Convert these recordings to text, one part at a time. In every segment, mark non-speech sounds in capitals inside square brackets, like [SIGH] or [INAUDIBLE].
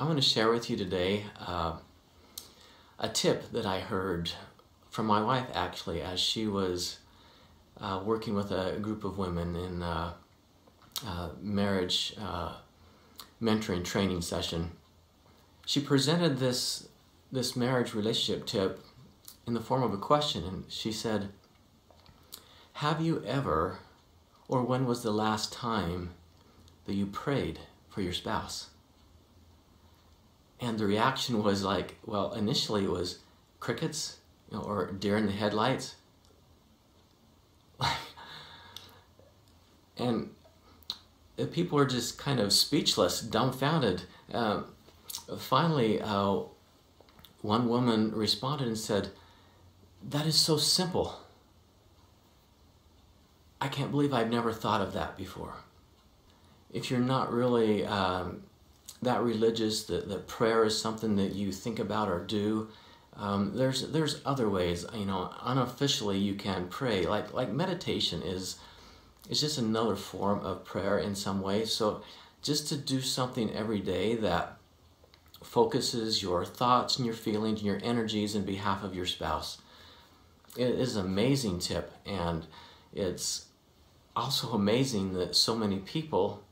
I want to share with you today uh, a tip that I heard from my wife actually as she was uh, working with a group of women in a, a marriage uh, mentoring training session. She presented this, this marriage relationship tip in the form of a question and she said, have you ever or when was the last time that you prayed for your spouse? And the reaction was like, well, initially it was crickets, you know, or deer in the headlights. [LAUGHS] and people were just kind of speechless, dumbfounded. Uh, finally, uh, one woman responded and said, that is so simple. I can't believe I've never thought of that before. If you're not really um, that religious, that, that prayer is something that you think about or do, um, there's there's other ways. You know, unofficially you can pray. Like like meditation is is just another form of prayer in some way. So just to do something every day that focuses your thoughts and your feelings and your energies in behalf of your spouse. It is an amazing tip and it's also amazing that so many people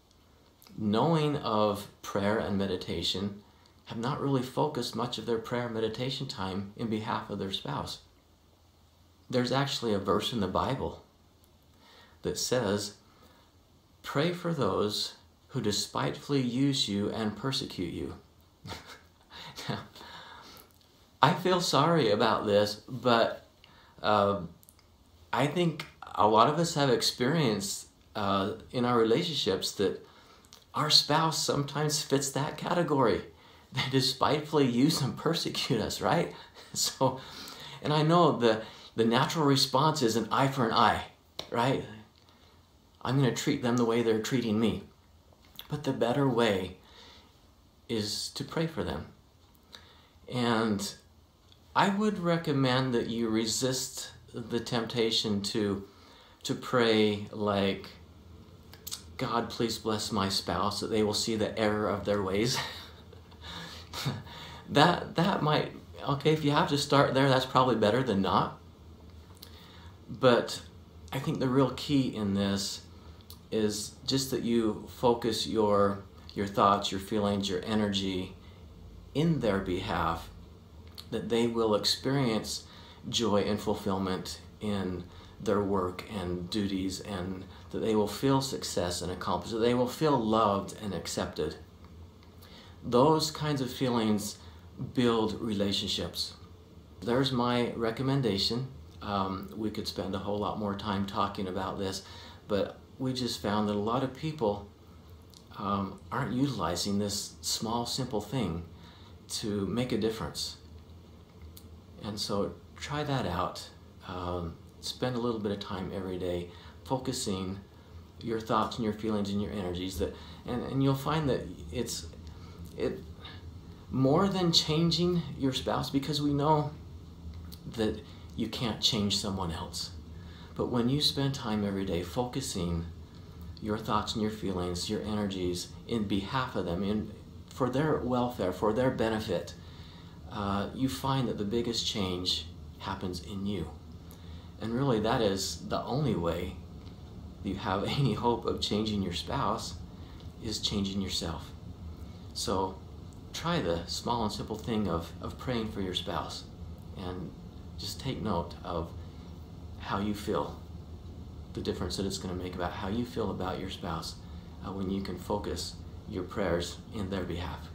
knowing of prayer and meditation, have not really focused much of their prayer and meditation time in behalf of their spouse. There's actually a verse in the Bible that says, Pray for those who despitefully use you and persecute you. [LAUGHS] now, I feel sorry about this, but uh, I think a lot of us have experienced uh, in our relationships that our spouse sometimes fits that category. [LAUGHS] They despitefully use and persecute us, right? [LAUGHS] So, and I know the, the natural response is an eye for an eye, right? I'm going to treat them the way they're treating me. But the better way is to pray for them. And I would recommend that you resist the temptation to to pray like God, please bless my spouse that they will see the error of their ways. [LAUGHS] that that might okay if you have to start there that's probably better than not but i think the real key in this is just that you focus your your thoughts your feelings your energy in their behalf that they will experience joy and fulfillment in their work and duties and that they will feel success and accomplishment, that they will feel loved and accepted. Those kinds of feelings build relationships. There's my recommendation. Um, we could spend a whole lot more time talking about this, but we just found that a lot of people um, aren't utilizing this small, simple thing to make a difference. And so try that out. Um, spend a little bit of time every day focusing your thoughts and your feelings and your energies that and, and you'll find that it's it more than changing your spouse because we know that you can't change someone else. But when you spend time every day focusing your thoughts and your feelings your energies in behalf of them in for their welfare for their benefit uh, you find that the biggest change happens in you and really, that is the only way you have [LAUGHS] any hope of changing your spouse is changing yourself. So try the small and simple thing of, of praying for your spouse and just take note of how you feel, the difference that it's going to make about how you feel about your spouse uh, when you can focus your prayers in their behalf.